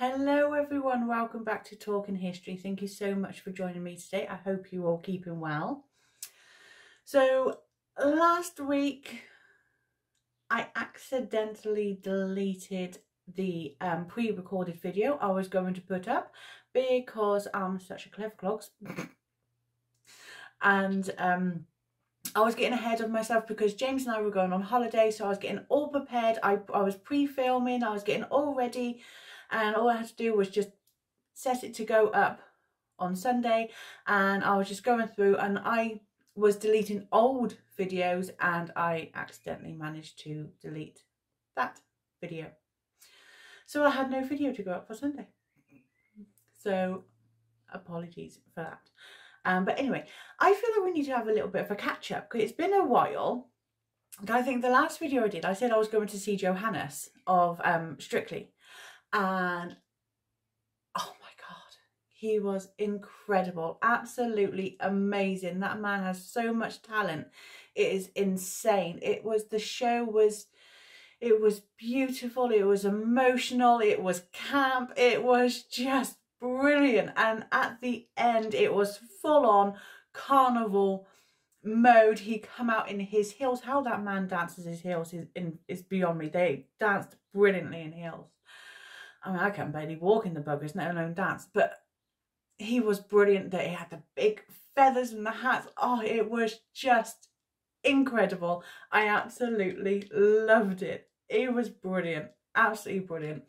Hello everyone, welcome back to Talking History. Thank you so much for joining me today. I hope you're all keeping well. So last week I accidentally deleted the um, pre-recorded video I was going to put up because I'm such a clever clogs and um, I was getting ahead of myself because James and I were going on holiday so I was getting all prepared I, I was pre-filming I was getting all ready and all I had to do was just set it to go up on Sunday and I was just going through and I was deleting old videos and I accidentally managed to delete that video. So I had no video to go up for Sunday. So apologies for that. Um, but anyway, I feel like we need to have a little bit of a catch up because it's been a while. I think the last video I did, I said I was going to see Johannes of um, Strictly and oh my god he was incredible absolutely amazing. That man has so much talent. It is insane. It was the show was it was beautiful it was emotional it was camp it was just brilliant. And at the end it was full on carnival mode. He come out in his heels. How that man dances his heels is in is beyond me. They danced brilliantly in heels I mean, I can barely walk in the buggers, let alone dance. But he was brilliant that he had the big feathers and the hats. Oh, it was just incredible. I absolutely loved it. It was brilliant. Absolutely brilliant.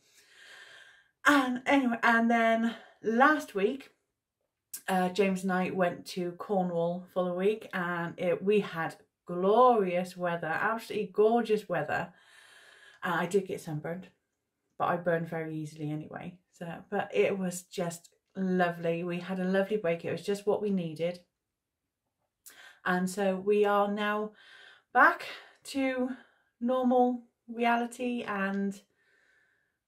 And anyway, and then last week, uh, James and I went to Cornwall for the week and it, we had glorious weather, absolutely gorgeous weather. And I did get sunburned but I burn very easily anyway. So, but it was just lovely. We had a lovely break. It was just what we needed. And so we are now back to normal reality and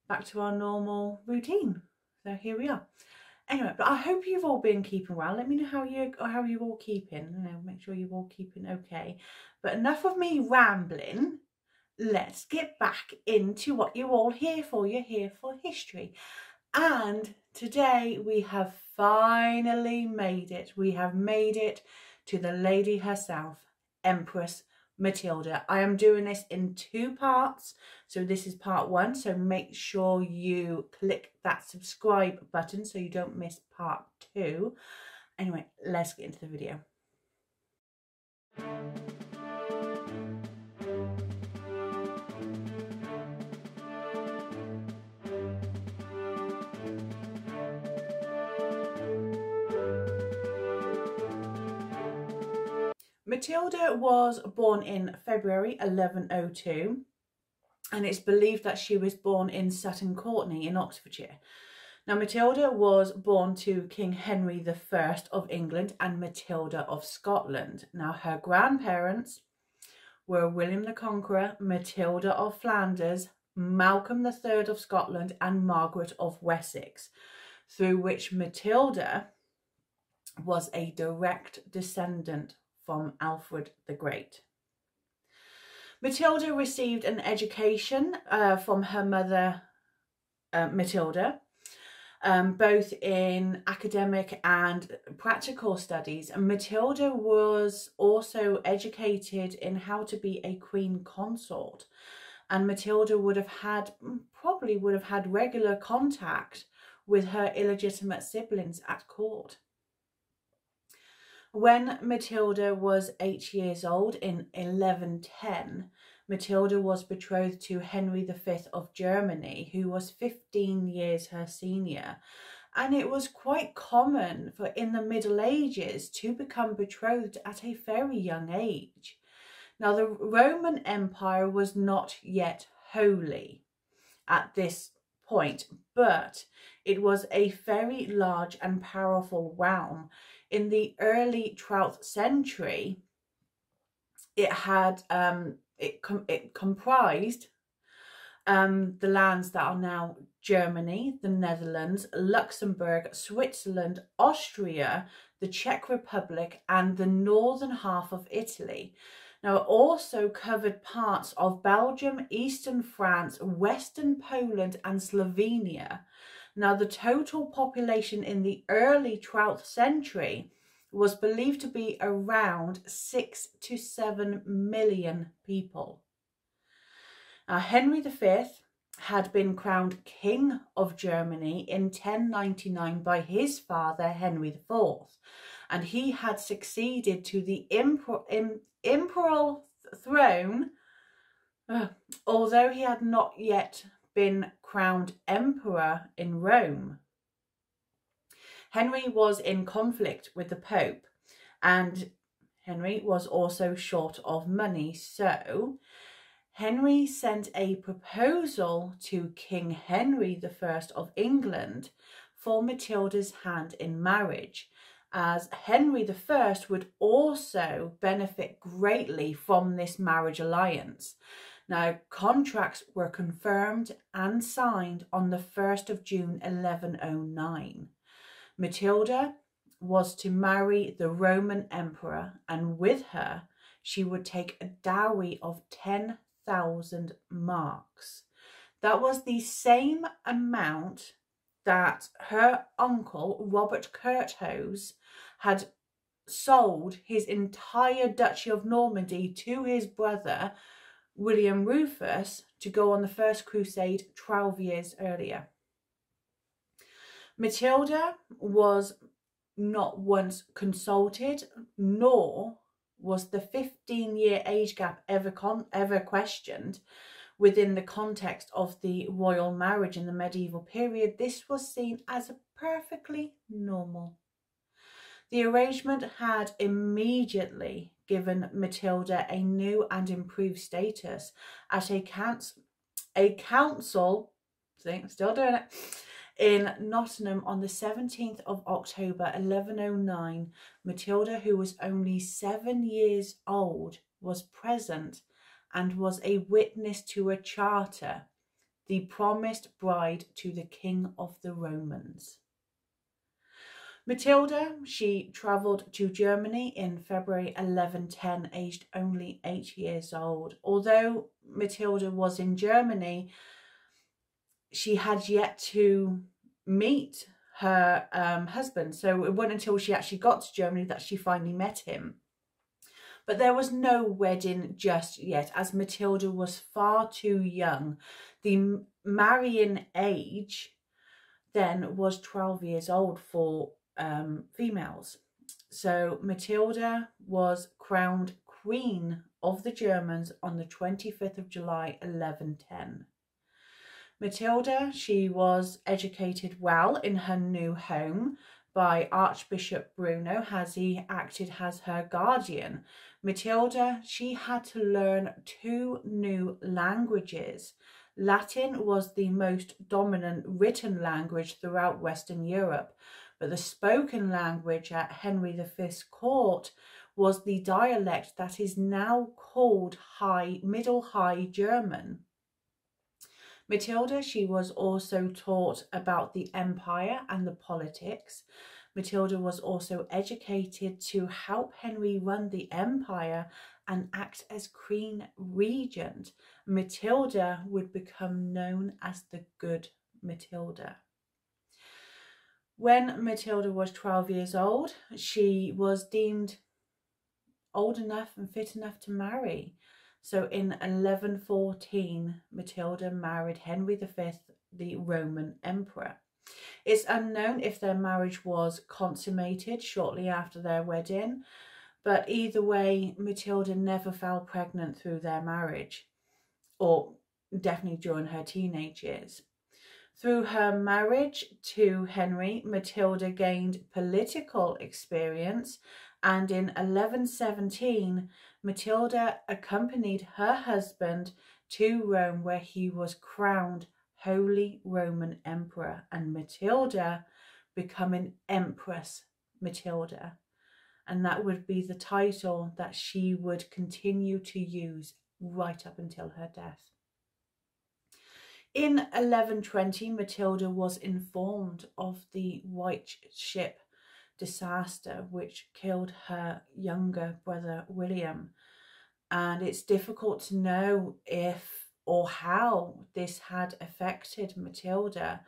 back to our normal routine. So here we are. Anyway, but I hope you've all been keeping well. Let me know how you how you all keeping. You know, make sure you're all keeping okay. But enough of me rambling let's get back into what you're all here for. You're here for history. And today we have finally made it. We have made it to the lady herself, Empress Matilda. I am doing this in two parts. So this is part one. So make sure you click that subscribe button so you don't miss part two. Anyway, let's get into the video. Matilda was born in February 1102 and it's believed that she was born in Sutton Courtenay in Oxfordshire. Now Matilda was born to King Henry I of England and Matilda of Scotland. Now her grandparents were William the Conqueror, Matilda of Flanders, Malcolm III of Scotland and Margaret of Wessex, through which Matilda was a direct descendant from Alfred the Great. Matilda received an education uh, from her mother, uh, Matilda, um, both in academic and practical studies. And Matilda was also educated in how to be a queen consort. And Matilda would have had, probably would have had regular contact with her illegitimate siblings at court. When Matilda was eight years old in 1110, Matilda was betrothed to Henry V of Germany, who was 15 years her senior. And it was quite common for in the Middle Ages to become betrothed at a very young age. Now, the Roman Empire was not yet holy at this point, but it was a very large and powerful realm in the early 12th century, it had um, it com it comprised um, the lands that are now Germany, the Netherlands, Luxembourg, Switzerland, Austria, the Czech Republic, and the northern half of Italy. Now, it also covered parts of Belgium, eastern France, western Poland, and Slovenia. Now, the total population in the early 12th century was believed to be around six to seven million people. Now, Henry V had been crowned King of Germany in 1099 by his father Henry IV, and he had succeeded to the imperial throne, uh, although he had not yet been crowned emperor in Rome. Henry was in conflict with the Pope, and Henry was also short of money, so Henry sent a proposal to King Henry I of England for Matilda's hand in marriage, as Henry I would also benefit greatly from this marriage alliance. Now, contracts were confirmed and signed on the 1st of June 1109. Matilda was to marry the Roman emperor, and with her, she would take a dowry of 10,000 marks. That was the same amount that her uncle, Robert Curthose, had sold his entire Duchy of Normandy to his brother, William Rufus, to go on the First Crusade 12 years earlier. Matilda was not once consulted, nor was the 15 year age gap ever, ever questioned within the context of the royal marriage in the medieval period. This was seen as a perfectly normal. The arrangement had immediately given Matilda a new and improved status at a, council, a council, see, still doing it, in Nottingham on the 17th of October 1109. Matilda, who was only seven years old, was present and was a witness to a charter, the promised bride to the King of the Romans. Matilda, she travelled to Germany in February 1110, aged only eight years old. Although Matilda was in Germany, she had yet to meet her um, husband. So it wasn't until she actually got to Germany that she finally met him. But there was no wedding just yet, as Matilda was far too young. The marrying age then was 12 years old for um, females. So Matilda was crowned Queen of the Germans on the 25th of July 1110. Matilda, she was educated well in her new home by Archbishop Bruno as he acted as her guardian. Matilda, she had to learn two new languages. Latin was the most dominant written language throughout Western Europe, but the spoken language at Henry V's court was the dialect that is now called High Middle High German. Matilda, she was also taught about the empire and the politics. Matilda was also educated to help Henry run the empire and act as Queen Regent. Matilda would become known as the Good Matilda. When Matilda was 12 years old, she was deemed old enough and fit enough to marry. So in 1114, Matilda married Henry V, the Roman Emperor. It's unknown if their marriage was consummated shortly after their wedding, but either way, Matilda never fell pregnant through their marriage, or definitely during her teenage years. Through her marriage to Henry, Matilda gained political experience and in 1117 Matilda accompanied her husband to Rome where he was crowned Holy Roman Emperor and Matilda becoming Empress Matilda. And that would be the title that she would continue to use right up until her death. In 1120, Matilda was informed of the White Ship disaster which killed her younger brother William. And it's difficult to know if or how this had affected Matilda.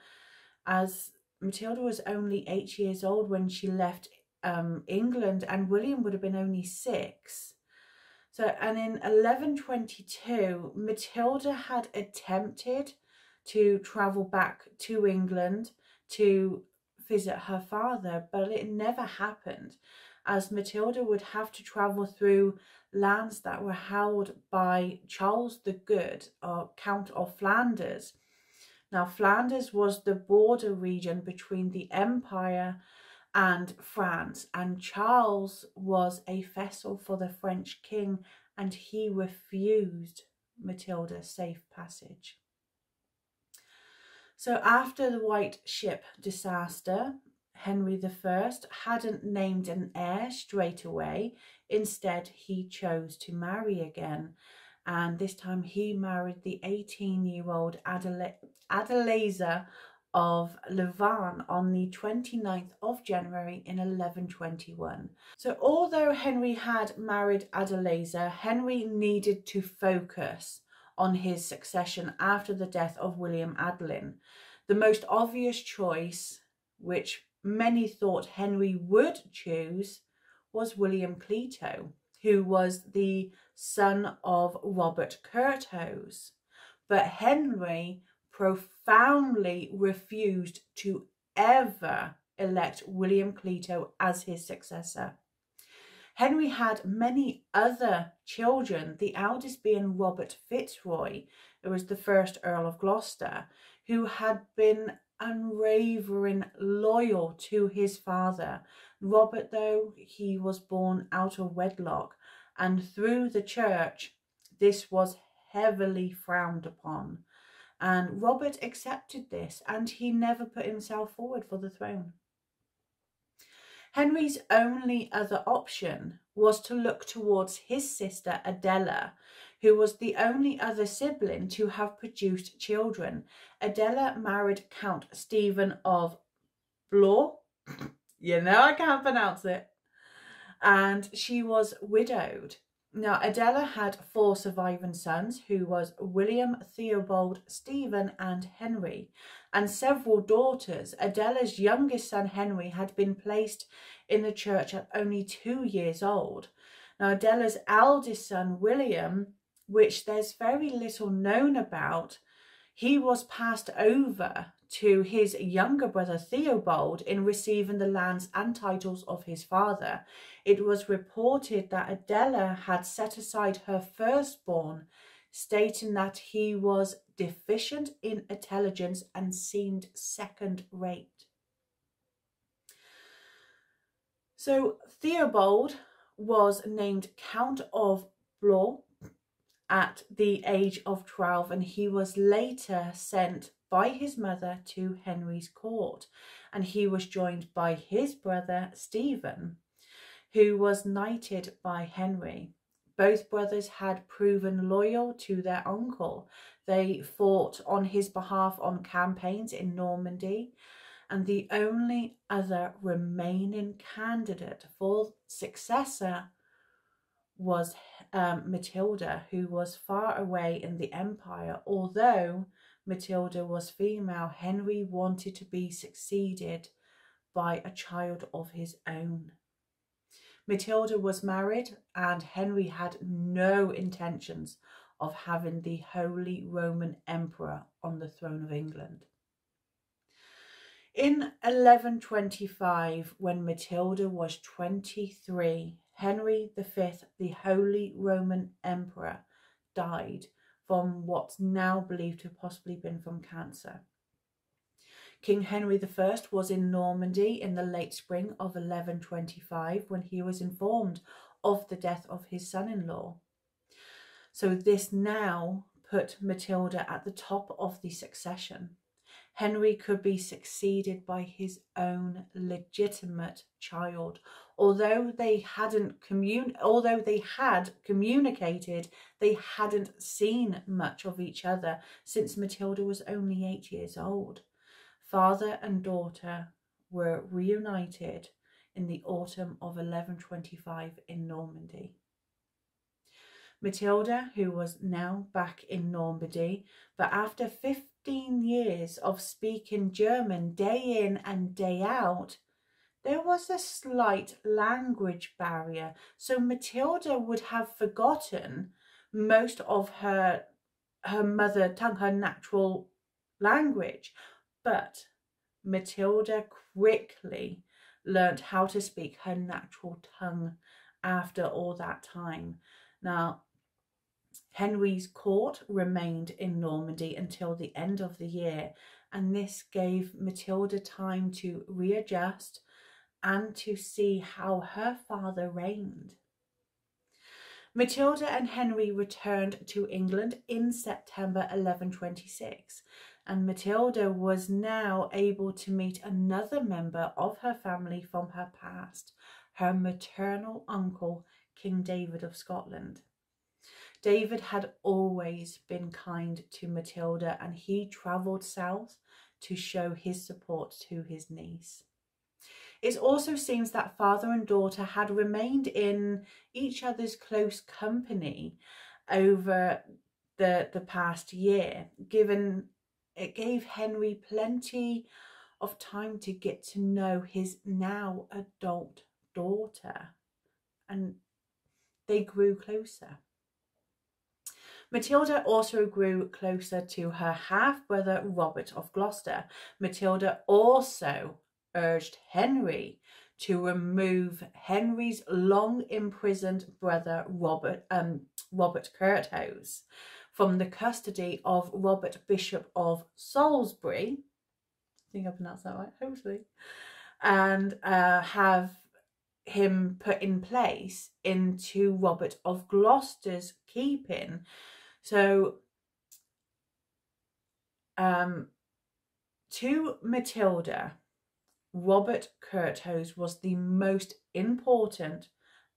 as Matilda was only eight years old when she left um, England, and William would have been only six. So, and in 1122, Matilda had attempted to travel back to England to visit her father, but it never happened, as Matilda would have to travel through lands that were held by Charles the Good, or Count of Flanders. Now, Flanders was the border region between the Empire and France, and Charles was a vassal for the French king, and he refused Matilda safe passage. So after the White Ship disaster, Henry I hadn't named an heir straight away. Instead, he chose to marry again. And this time he married the 18-year-old Adela Adeliza of Louvain on the 29th of January in 1121. So although Henry had married Adeliza, Henry needed to focus on his succession after the death of William Adelin. The most obvious choice, which many thought Henry would choose, was William Clito, who was the son of Robert Curthose. But Henry profoundly refused to ever elect William Clito as his successor. Henry had many other children, the eldest being Robert Fitzroy, who was the first Earl of Gloucester, who had been unwavering loyal to his father. Robert, though, he was born out of wedlock, and through the church, this was heavily frowned upon. And Robert accepted this and he never put himself forward for the throne. Henry's only other option was to look towards his sister Adela, who was the only other sibling to have produced children. Adela married Count Stephen of Blois. you know I can't pronounce it. And she was widowed. Now, Adela had four surviving sons, who was William, Theobald, Stephen and Henry, and several daughters. Adela's youngest son, Henry, had been placed in the church at only two years old. Now, Adela's eldest son, William, which there's very little known about, he was passed over to his younger brother Theobald in receiving the lands and titles of his father. It was reported that Adela had set aside her firstborn, stating that he was deficient in intelligence and seemed second rate. So Theobald was named Count of Blois at the age of 12 and he was later sent by his mother to Henry's court and he was joined by his brother Stephen who was knighted by Henry. Both brothers had proven loyal to their uncle. They fought on his behalf on campaigns in Normandy and the only other remaining candidate for successor was um, Matilda, who was far away in the empire. Although Matilda was female, Henry wanted to be succeeded by a child of his own. Matilda was married and Henry had no intentions of having the Holy Roman Emperor on the throne of England. In 1125, when Matilda was 23, Henry V, the Holy Roman Emperor, died from what's now believed to have possibly been from cancer. King Henry I was in Normandy in the late spring of 1125 when he was informed of the death of his son-in-law. So this now put Matilda at the top of the succession. Henry could be succeeded by his own legitimate child. Although they hadn't commun although they had communicated, they hadn't seen much of each other since Matilda was only eight years old. Father and daughter were reunited in the autumn of 1125 in Normandy. Matilda, who was now back in Normandy, but after 15 years of speaking German day in and day out, there was a slight language barrier. So Matilda would have forgotten most of her her mother tongue, her natural language. But Matilda quickly learnt how to speak her natural tongue after all that time. Now, Henry's court remained in Normandy until the end of the year, and this gave Matilda time to readjust and to see how her father reigned. Matilda and Henry returned to England in September 1126, and Matilda was now able to meet another member of her family from her past, her maternal uncle, King David of Scotland. David had always been kind to Matilda and he travelled south to show his support to his niece. It also seems that father and daughter had remained in each other's close company over the, the past year, given it gave Henry plenty of time to get to know his now adult daughter and they grew closer. Matilda also grew closer to her half-brother Robert of Gloucester. Matilda also urged Henry to remove Henry's long imprisoned brother Robert um, Robert Curthose from the custody of Robert Bishop of Salisbury. I think I pronounced that right, hopefully. And uh, have him put in place into Robert of Gloucester's keeping so, um, to Matilda, Robert Curthose was the most important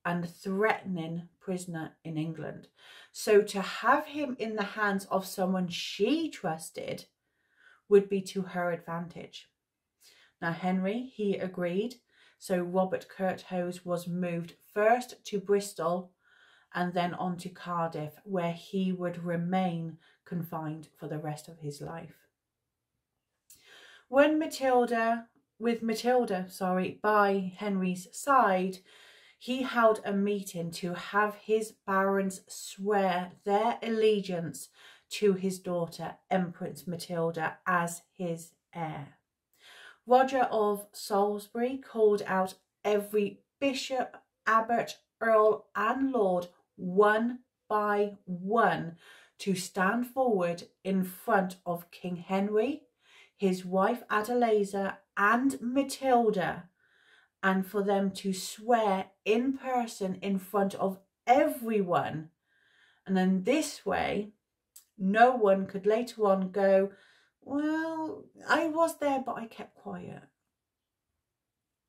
and threatening prisoner in England. So to have him in the hands of someone she trusted would be to her advantage. Now Henry, he agreed. So Robert Curthose was moved first to Bristol and then on to Cardiff, where he would remain confined for the rest of his life. When Matilda, with Matilda, sorry, by Henry's side, he held a meeting to have his barons swear their allegiance to his daughter, Empress Matilda, as his heir. Roger of Salisbury called out every bishop, abbot, earl and lord one by one to stand forward in front of King Henry, his wife Adeliza and Matilda and for them to swear in person in front of everyone. And then this way, no one could later on go, well, I was there, but I kept quiet.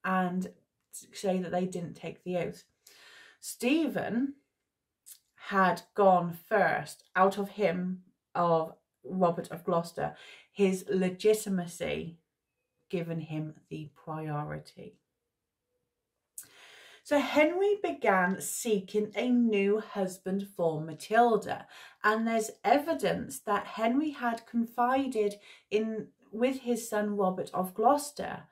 And say that they didn't take the oath. Stephen had gone first out of him, of Robert of Gloucester, his legitimacy given him the priority. So Henry began seeking a new husband for Matilda, and there's evidence that Henry had confided in with his son Robert of Gloucester.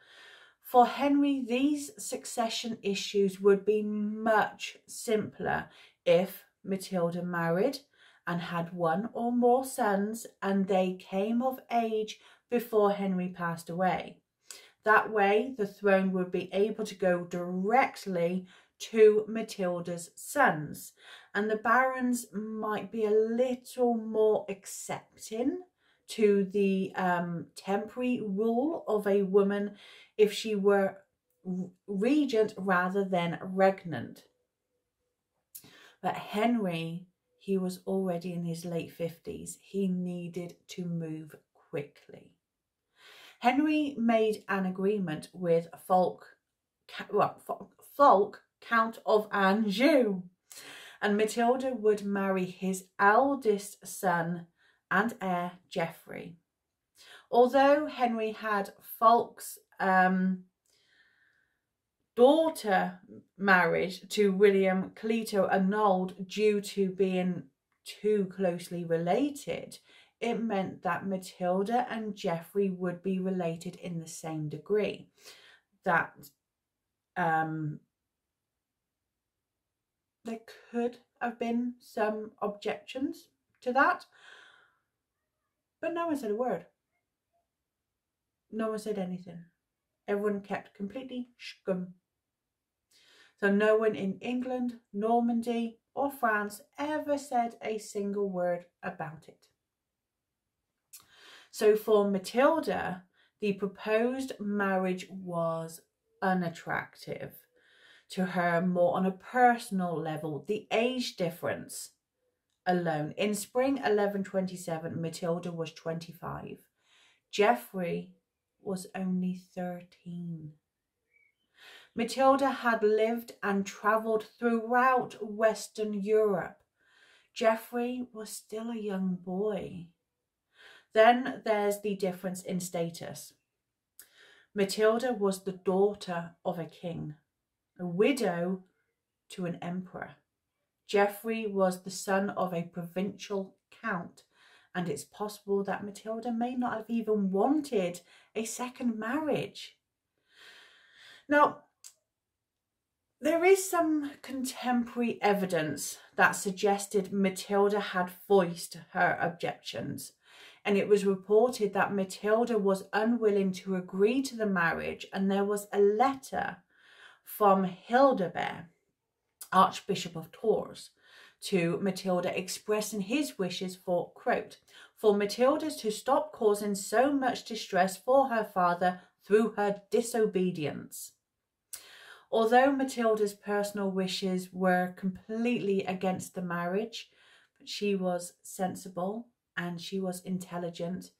For Henry, these succession issues would be much simpler if Matilda married and had one or more sons and they came of age before Henry passed away. That way the throne would be able to go directly to Matilda's sons and the barons might be a little more accepting to the um, temporary rule of a woman if she were regent rather than regnant. But Henry, he was already in his late 50s. He needed to move quickly. Henry made an agreement with Fulk, well, Count of Anjou, and Matilda would marry his eldest son and heir, Geoffrey. Although Henry had Fulk's um, daughter married to William Clito annulled due to being too closely related, it meant that Matilda and Geoffrey would be related in the same degree. That um, there could have been some objections to that, but no one said a word. No one said anything. Everyone kept completely scum. So no one in England, Normandy, or France ever said a single word about it. So for Matilda, the proposed marriage was unattractive to her more on a personal level. The age difference alone. In spring 1127, Matilda was 25. Geoffrey was only 13. Matilda had lived and travelled throughout Western Europe. Geoffrey was still a young boy. Then there's the difference in status. Matilda was the daughter of a king, a widow to an emperor. Geoffrey was the son of a provincial count, and it's possible that Matilda may not have even wanted a second marriage. Now, there is some contemporary evidence that suggested Matilda had voiced her objections, and it was reported that Matilda was unwilling to agree to the marriage, and there was a letter from Hildebert, Archbishop of Tours, to Matilda expressing his wishes for, quote, for Matilda to stop causing so much distress for her father through her disobedience. Although Matilda's personal wishes were completely against the marriage, but she was sensible and she was intelligent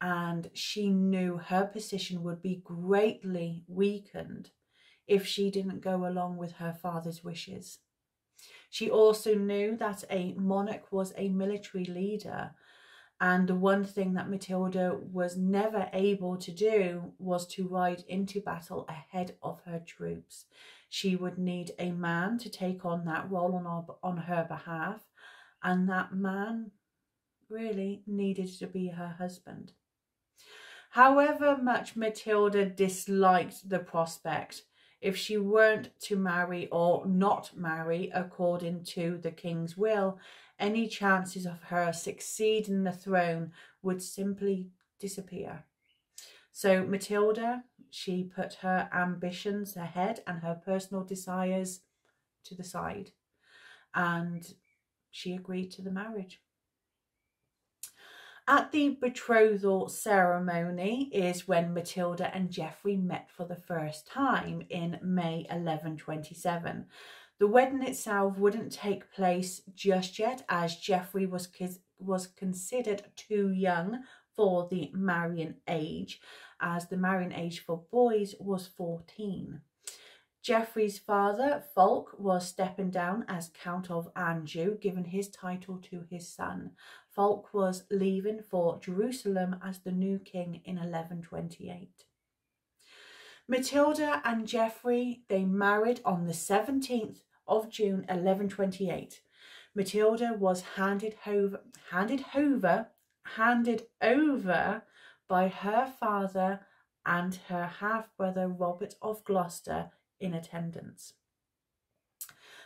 and she knew her position would be greatly weakened if she didn't go along with her father's wishes. She also knew that a monarch was a military leader and the one thing that Matilda was never able to do was to ride into battle ahead of her troops. She would need a man to take on that role on, on her behalf, and that man really needed to be her husband. However much Matilda disliked the prospect, if she weren't to marry or not marry according to the king's will, any chances of her succeeding the throne would simply disappear. So Matilda, she put her ambitions ahead and her personal desires to the side and she agreed to the marriage. At the betrothal ceremony is when Matilda and Geoffrey met for the first time in May 1127. The wedding itself wouldn't take place just yet as Geoffrey was, was considered too young for the marrying age as the marrying age for boys was 14. Geoffrey's father, Fulk, was stepping down as Count of Anjou, giving his title to his son. Fulk was leaving for Jerusalem as the new king in 1128. Matilda and Geoffrey, they married on the 17th of June 1128. Matilda was handed over, handed over, handed over by her father and her half-brother Robert of Gloucester in attendance.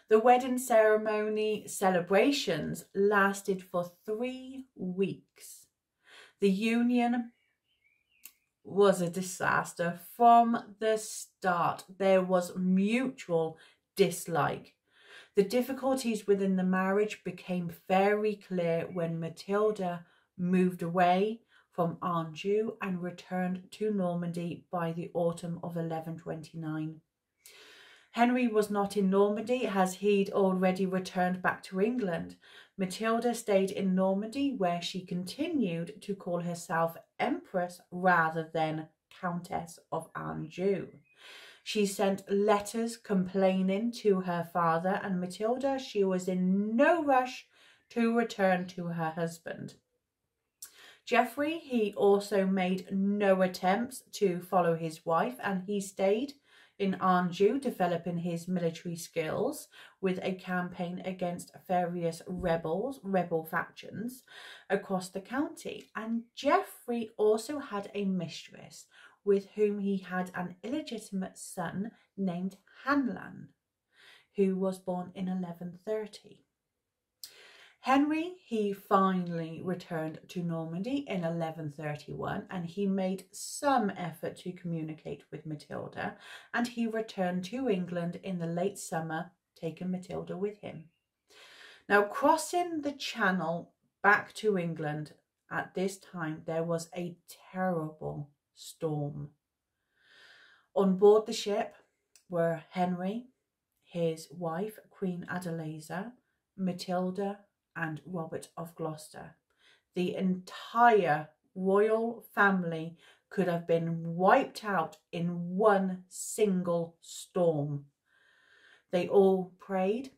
The wedding ceremony celebrations lasted for three weeks. The union was a disaster from the start. There was mutual dislike. The difficulties within the marriage became very clear when Matilda moved away from Anjou and returned to Normandy by the autumn of 1129. Henry was not in Normandy as he'd already returned back to England. Matilda stayed in Normandy where she continued to call herself Empress rather than Countess of Anjou. She sent letters complaining to her father and Matilda she was in no rush to return to her husband. Geoffrey, he also made no attempts to follow his wife and he stayed in Anjou, developing his military skills with a campaign against various rebels, rebel factions across the county. And Geoffrey also had a mistress with whom he had an illegitimate son named Hamelin, who was born in 1130. Henry, he finally returned to Normandy in 1131 and he made some effort to communicate with Matilda and he returned to England in the late summer, taking Matilda with him. Now, crossing the channel back to England at this time, there was a terrible storm. On board the ship were Henry, his wife, Queen Adeliza, Matilda, and Robert of Gloucester. The entire royal family could have been wiped out in one single storm. They all prayed.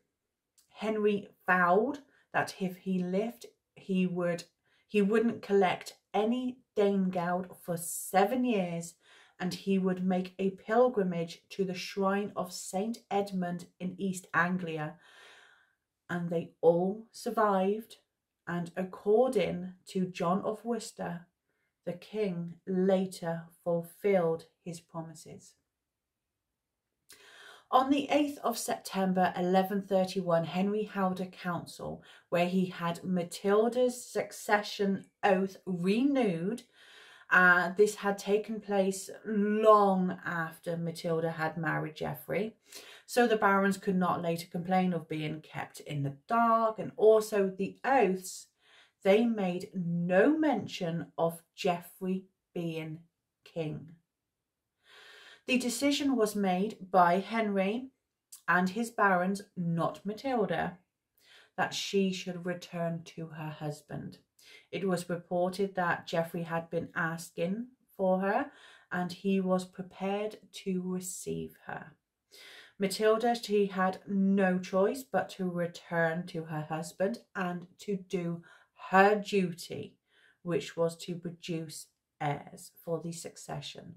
Henry vowed that if he lived, he would he wouldn't collect any Danegeld for seven years, and he would make a pilgrimage to the shrine of Saint Edmund in East Anglia and they all survived. And according to John of Worcester, the king later fulfilled his promises. On the 8th of September 1131, Henry held a council where he had Matilda's succession oath renewed. Uh, this had taken place long after Matilda had married Geoffrey so the barons could not later complain of being kept in the dark, and also the oaths, they made no mention of Geoffrey being king. The decision was made by Henry and his barons, not Matilda, that she should return to her husband. It was reported that Geoffrey had been asking for her and he was prepared to receive her. Matilda, she had no choice but to return to her husband and to do her duty, which was to produce heirs for the succession.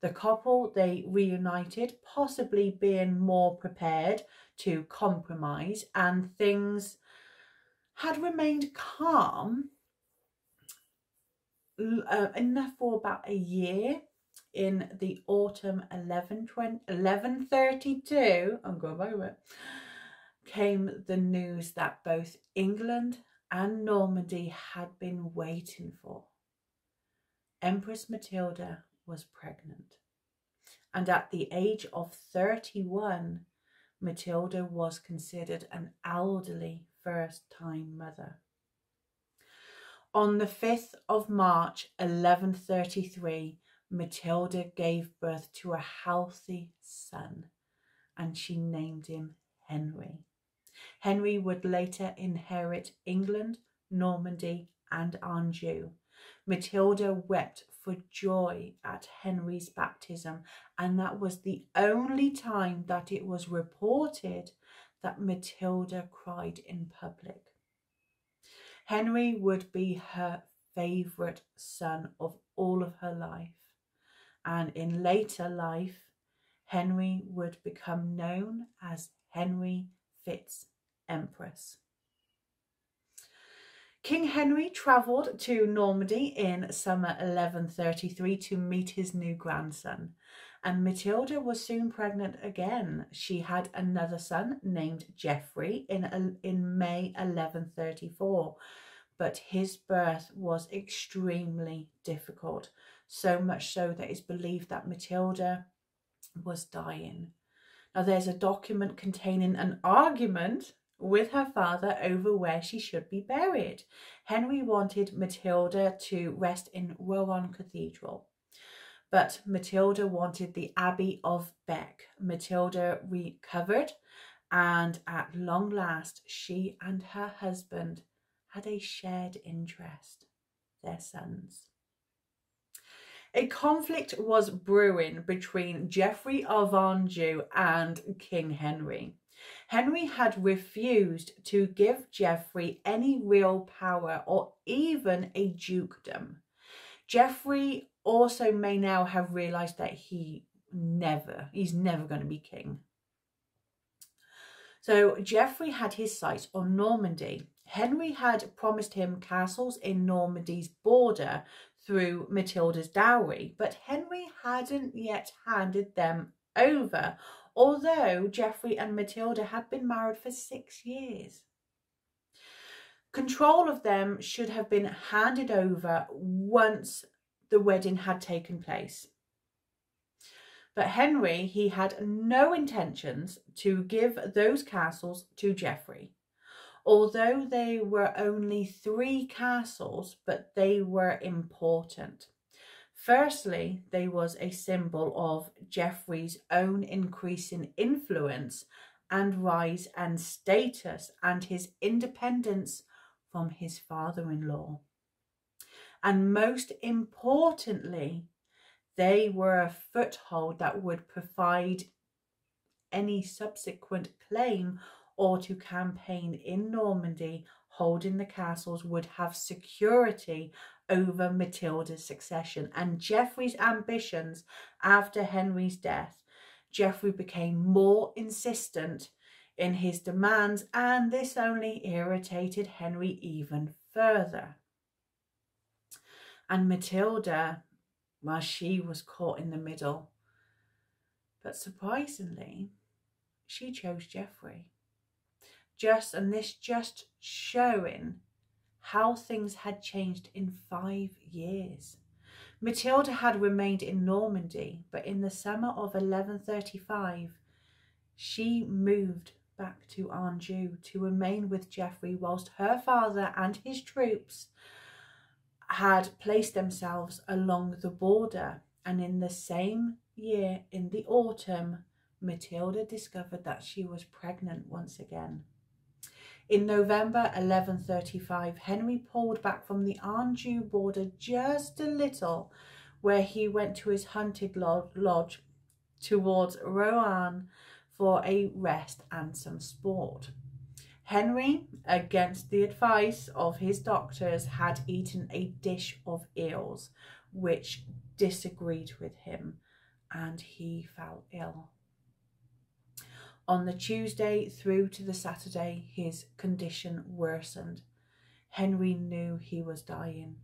The couple, they reunited, possibly being more prepared to compromise, and things had remained calm uh, enough for about a year in the autumn 11, 20, 1132, I'm going by it, came the news that both England and Normandy had been waiting for. Empress Matilda was pregnant, and at the age of 31, Matilda was considered an elderly first time mother. On the 5th of March 1133, Matilda gave birth to a healthy son and she named him Henry. Henry would later inherit England, Normandy, and Anjou. Matilda wept for joy at Henry's baptism, and that was the only time that it was reported that Matilda cried in public. Henry would be her favourite son of all of her life and in later life, Henry would become known as Henry Fitz Empress. King Henry travelled to Normandy in summer 1133 to meet his new grandson, and Matilda was soon pregnant again. She had another son named Geoffrey in, in May 1134, but his birth was extremely difficult so much so that it's believed that Matilda was dying. Now, there's a document containing an argument with her father over where she should be buried. Henry wanted Matilda to rest in Rouen Cathedral, but Matilda wanted the Abbey of Bec. Matilda recovered, and at long last, she and her husband had a shared interest, their sons. A conflict was brewing between Geoffrey of Anjou and King Henry. Henry had refused to give Geoffrey any real power or even a dukedom. Geoffrey also may now have realised that he never, he's never going to be king. So Geoffrey had his sights on Normandy. Henry had promised him castles in Normandy's border through Matilda's dowry, but Henry hadn't yet handed them over, although Geoffrey and Matilda had been married for six years. Control of them should have been handed over once the wedding had taken place. But Henry, he had no intentions to give those castles to Geoffrey. Although they were only three castles, but they were important. Firstly, they was a symbol of Geoffrey's own increasing influence and rise and status and his independence from his father-in-law. And most importantly, they were a foothold that would provide any subsequent claim or to campaign in Normandy holding the castles would have security over Matilda's succession and Geoffrey's ambitions after Henry's death. Geoffrey became more insistent in his demands and this only irritated Henry even further. And Matilda, well, she was caught in the middle. But surprisingly, she chose Geoffrey. Just, and this just showing how things had changed in five years. Matilda had remained in Normandy, but in the summer of 1135, she moved back to Anjou to remain with Geoffrey whilst her father and his troops had placed themselves along the border. And in the same year, in the autumn, Matilda discovered that she was pregnant once again. In November 1135, Henry pulled back from the Anjou border just a little, where he went to his hunted lodge towards Rouen for a rest and some sport. Henry, against the advice of his doctors, had eaten a dish of eels, which disagreed with him, and he fell ill. On the Tuesday through to the Saturday, his condition worsened. Henry knew he was dying.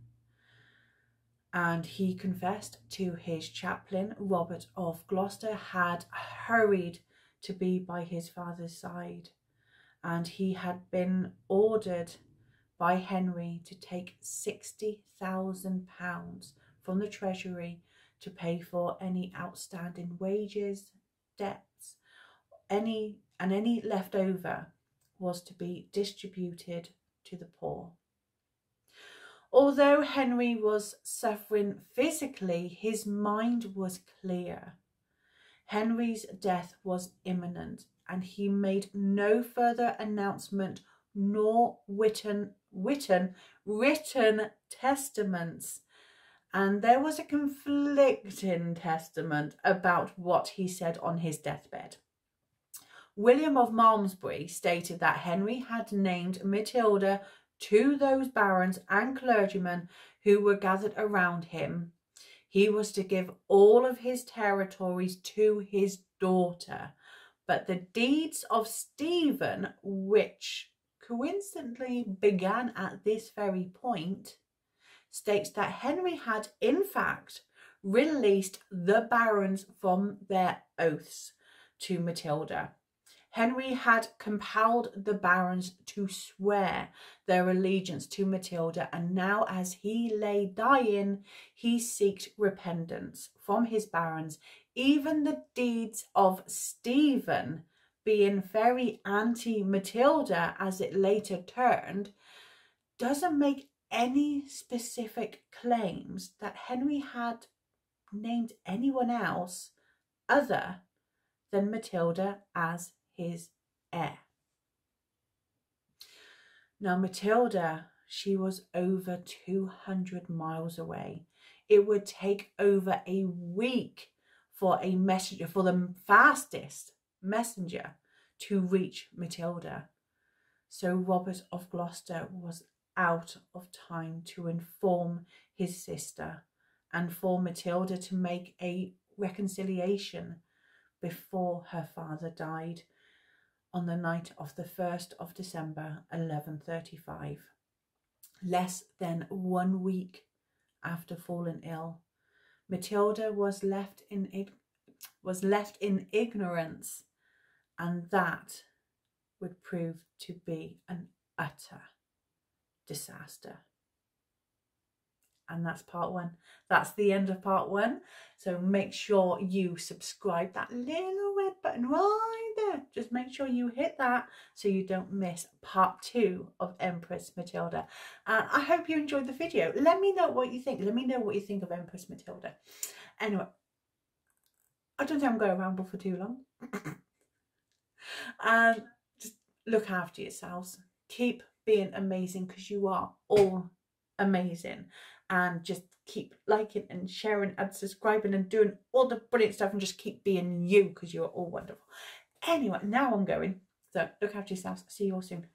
And he confessed to his chaplain, Robert of Gloucester, had hurried to be by his father's side. And he had been ordered by Henry to take £60,000 from the treasury to pay for any outstanding wages, debts, any and any left over was to be distributed to the poor. Although Henry was suffering physically, his mind was clear. Henry's death was imminent and he made no further announcement nor written, written, written testaments. And there was a conflicting testament about what he said on his deathbed. William of Malmesbury stated that Henry had named Matilda to those barons and clergymen who were gathered around him he was to give all of his territories to his daughter. But the deeds of Stephen, which coincidentally began at this very point, states that Henry had in fact released the barons from their oaths to Matilda. Henry had compelled the barons to swear their allegiance to Matilda, and now as he lay dying, he sought repentance from his barons. Even the deeds of Stephen, being very anti-Matilda as it later turned, doesn't make any specific claims that Henry had named anyone else other than Matilda as his heir. Now, Matilda, she was over 200 miles away. It would take over a week for a messenger, for the fastest messenger to reach Matilda. So Robert of Gloucester was out of time to inform his sister and for Matilda to make a reconciliation before her father died on the night of the 1st of December 1135, less than one week after falling ill. Matilda was left in was left in ignorance and that would prove to be an utter disaster and that's part one. That's the end of part one. So make sure you subscribe that little red button right there. Just make sure you hit that so you don't miss part two of Empress Matilda. And I hope you enjoyed the video. Let me know what you think. Let me know what you think of Empress Matilda. Anyway, I don't think I'm going to ramble for too long. and just look after yourselves. Keep being amazing because you are all amazing and just keep liking and sharing and subscribing and doing all the brilliant stuff and just keep being you because you're all wonderful. Anyway, now I'm going. So look after yourselves. See you all soon.